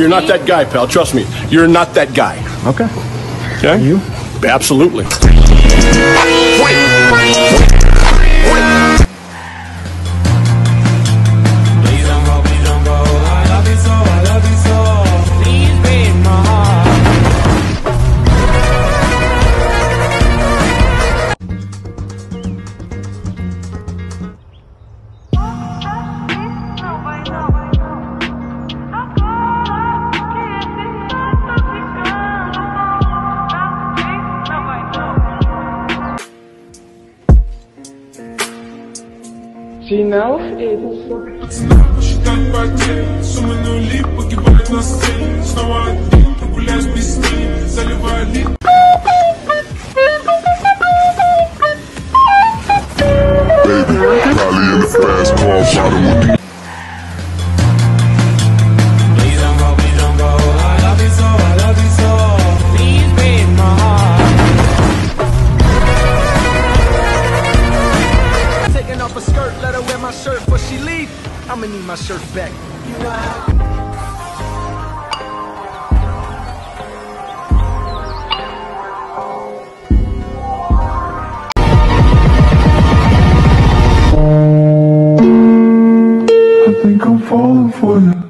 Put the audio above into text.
You're not that guy, pal. Trust me. You're not that guy. Okay. Okay? You? Absolutely. She knows it's Считать потерь, суммы нули погибают на сцене Снова один, прогуляюсь без тени, заливая лик Probably in the fast car, bottom with the Taking off a skirt, let her wear my shirt before she leave. I'ma need my shirt back. I think I'm falling for you.